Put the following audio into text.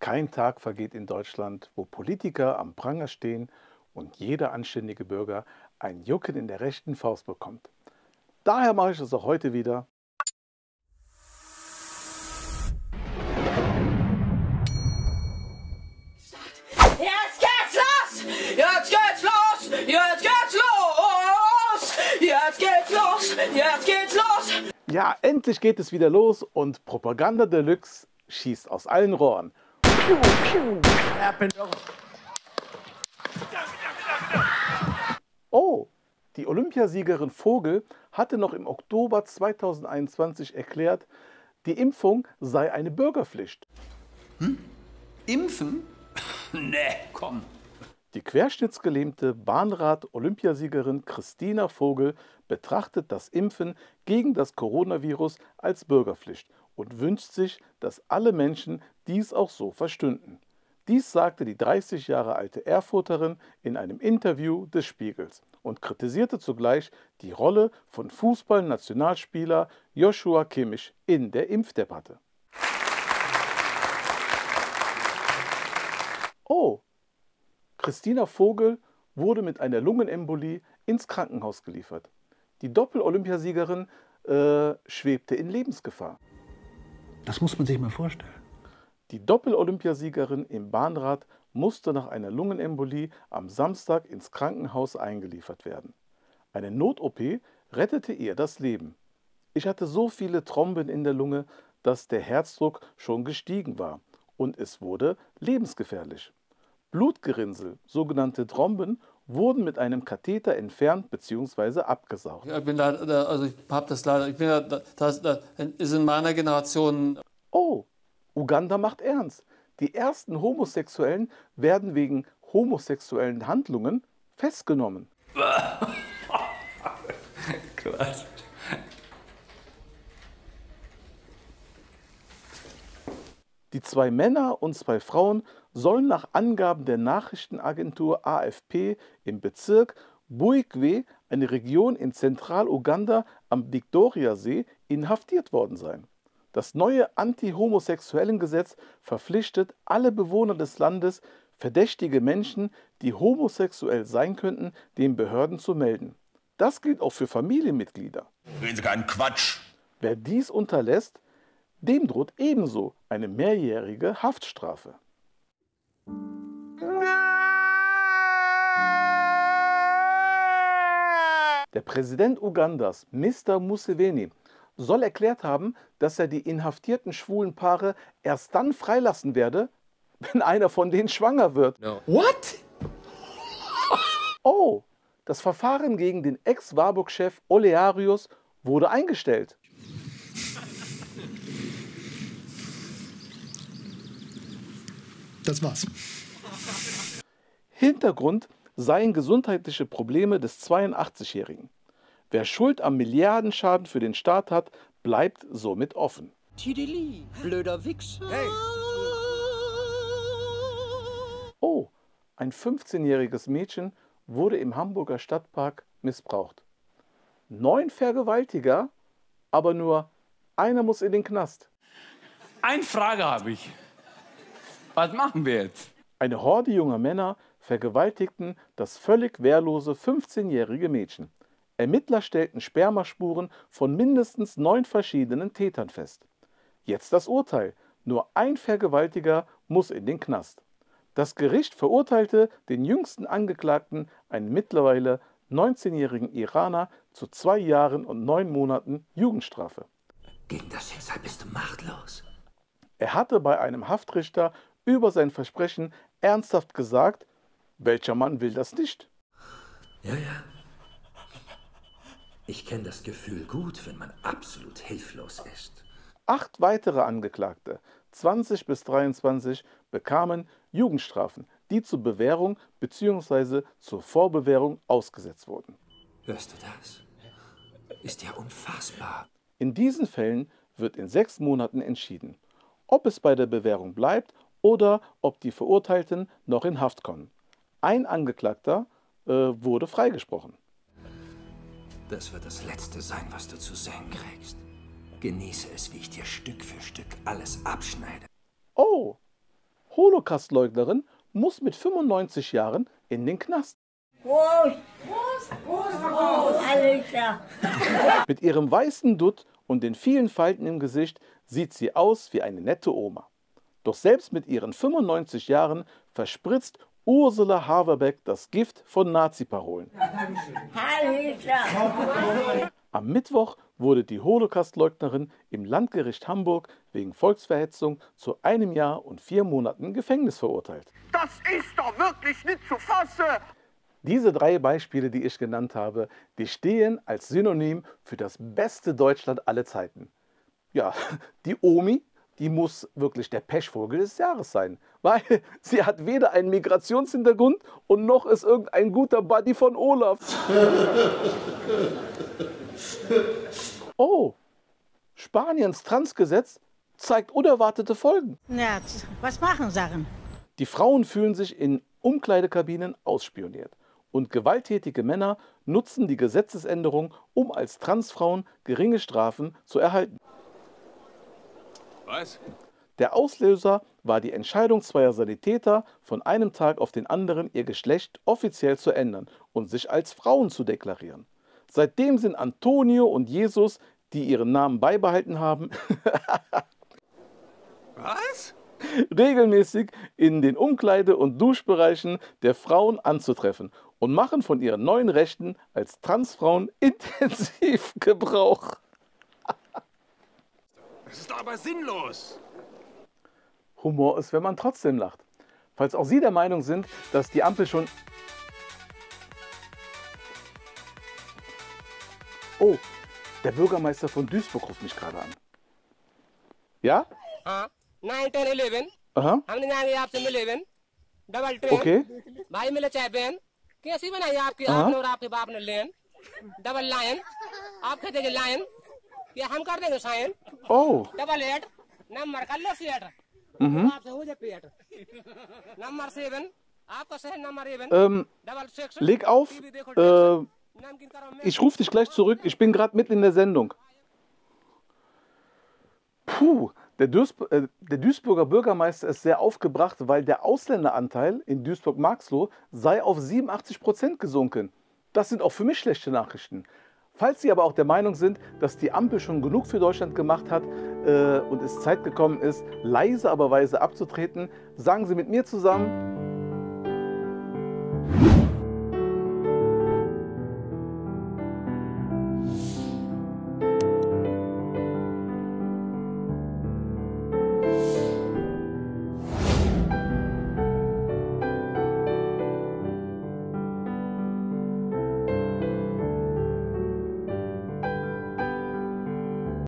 Kein Tag vergeht in Deutschland, wo Politiker am Pranger stehen und jeder anständige Bürger ein Jucken in der rechten Faust bekommt. Daher mache ich es auch heute wieder. Jetzt geht's los! Jetzt geht's los! Jetzt geht's los! Jetzt geht's los! Jetzt geht's los! Ja, endlich geht es wieder los und Propaganda Deluxe schießt aus allen Rohren. Oh, die Olympiasiegerin Vogel hatte noch im Oktober 2021 erklärt, die Impfung sei eine Bürgerpflicht. Impfen? nee, komm. Die querschnittsgelähmte Bahnrad-Olympiasiegerin Christina Vogel betrachtet das Impfen gegen das Coronavirus als Bürgerpflicht und wünscht sich, dass alle Menschen dies auch so verstünden. Dies sagte die 30 Jahre alte Erfurterin in einem Interview des Spiegels und kritisierte zugleich die Rolle von Fußballnationalspieler Joshua Kimmich in der Impfdebatte. Oh, Christina Vogel wurde mit einer Lungenembolie ins Krankenhaus geliefert. Die Doppel-Olympiasiegerin äh, schwebte in Lebensgefahr. Das muss man sich mal vorstellen. Die Doppel-Olympiasiegerin im Bahnrad musste nach einer Lungenembolie am Samstag ins Krankenhaus eingeliefert werden. Eine Not-OP rettete ihr das Leben. Ich hatte so viele Tromben in der Lunge, dass der Herzdruck schon gestiegen war und es wurde lebensgefährlich. Blutgerinnsel, sogenannte Tromben, wurden mit einem Katheter entfernt bzw. abgesaugt. Ich bin leider, also ich habe das leider, ich bin ja, das, das ist in meiner Generation. Oh, Uganda macht ernst. Die ersten Homosexuellen werden wegen homosexuellen Handlungen festgenommen. Quatsch. Die zwei Männer und zwei Frauen sollen nach Angaben der Nachrichtenagentur AFP im Bezirk Buigwe, eine Region in Zentraluganda am Viktoriasee, inhaftiert worden sein. Das neue Anti-Homosexuellen-Gesetz verpflichtet alle Bewohner des Landes, verdächtige Menschen, die homosexuell sein könnten, den Behörden zu melden. Das gilt auch für Familienmitglieder. Reden Sie keinen Quatsch. Wer dies unterlässt, dem droht ebenso eine mehrjährige Haftstrafe. Der Präsident Ugandas, Mr. Museveni, soll erklärt haben, dass er die inhaftierten schwulen Paare erst dann freilassen werde, wenn einer von denen schwanger wird. What? Oh, das Verfahren gegen den Ex-Warburg-Chef Olearius wurde eingestellt. Das war's. Hintergrund seien gesundheitliche Probleme des 82-Jährigen. Wer Schuld am Milliardenschaden für den Staat hat, bleibt somit offen. Tidili, blöder Wichser. Oh, ein 15-jähriges Mädchen wurde im Hamburger Stadtpark missbraucht. Neun Vergewaltiger, aber nur einer muss in den Knast. Eine Frage habe ich. Was machen wir jetzt? Eine Horde junger Männer vergewaltigten das völlig wehrlose 15-jährige Mädchen. Ermittler stellten Spermaspuren von mindestens neun verschiedenen Tätern fest. Jetzt das Urteil. Nur ein Vergewaltiger muss in den Knast. Das Gericht verurteilte den jüngsten Angeklagten, einen mittlerweile 19-jährigen Iraner, zu zwei Jahren und neun Monaten Jugendstrafe. Gegen das Schicksal bist du machtlos. Er hatte bei einem Haftrichter über sein Versprechen ernsthaft gesagt, welcher Mann will das nicht? Ja, ja. Ich kenne das Gefühl gut, wenn man absolut hilflos ist. Acht weitere Angeklagte, 20 bis 23, bekamen Jugendstrafen, die zur Bewährung bzw. zur Vorbewährung ausgesetzt wurden. Hörst du das? Ist ja unfassbar. In diesen Fällen wird in sechs Monaten entschieden, ob es bei der Bewährung bleibt oder ob die Verurteilten noch in Haft kommen. Ein Angeklagter äh, wurde freigesprochen. Das wird das Letzte sein, was du zu sehen kriegst. Genieße es, wie ich dir Stück für Stück alles abschneide. Oh, Holocaustleugnerin muss mit 95 Jahren in den Knast. Prost! Prost! Prost! Prost! Mit ihrem weißen Dutt und den vielen Falten im Gesicht sieht sie aus wie eine nette Oma. Doch selbst mit ihren 95 Jahren verspritzt Ursula Haverbeck das Gift von Nazi-Parolen. Am Mittwoch wurde die Holocaustleugnerin im Landgericht Hamburg wegen Volksverhetzung zu einem Jahr und vier Monaten Gefängnis verurteilt. Das ist doch wirklich nicht zu fassen! Diese drei Beispiele, die ich genannt habe, die stehen als Synonym für das beste Deutschland aller Zeiten. Ja, die Omi, die muss wirklich der Pechvogel des Jahres sein, weil sie hat weder einen Migrationshintergrund und noch ist irgendein guter Buddy von Olaf. Oh, Spaniens Transgesetz zeigt unerwartete Folgen. Ja, was machen Sachen? Die Frauen fühlen sich in Umkleidekabinen ausspioniert. Und gewalttätige Männer nutzen die Gesetzesänderung, um als Transfrauen geringe Strafen zu erhalten. Was? Der Auslöser war die Entscheidung zweier Sanitäter, von einem Tag auf den anderen ihr Geschlecht offiziell zu ändern und sich als Frauen zu deklarieren. Seitdem sind Antonio und Jesus, die ihren Namen beibehalten haben, Was? regelmäßig in den Umkleide- und Duschbereichen der Frauen anzutreffen und machen von ihren neuen Rechten als Transfrauen intensiv Gebrauch. Das ist doch aber sinnlos. Humor ist, wenn man trotzdem lacht. Falls auch Sie der Meinung sind, dass die Ampel schon... Oh, der Bürgermeister von Duisburg ruft mich gerade an. Ja? हाँ nine ten eleven Aha, हमने जाएंगे आपसे eleven double train okay. भाई मिले चाहे बहन कैसी बनाई आपकी हाँ। आपने और आपके बाप ने लेन डबल लाइन आप खेदेंगे लाइन क्या हम कर देंगे sign Oh, double eight number कर लो सीट आपसे हो जाए पेट नंबर सेवन आपका सही number Avon ähm, double six leg auf. TV देखो Äh, नमकीन करो मैं ich rufe dich gleich zurück. Ich bin gerade mitten in der Sendung. Puh, der, Duisb äh, der Duisburger Bürgermeister ist sehr aufgebracht, weil der Ausländeranteil in Duisburg-Marxloh sei auf 87 Prozent gesunken. Das sind auch für mich schlechte Nachrichten. Falls Sie aber auch der Meinung sind, dass die Ampel schon genug für Deutschland gemacht hat äh, und es Zeit gekommen ist, leise aber weise abzutreten, sagen Sie mit mir zusammen,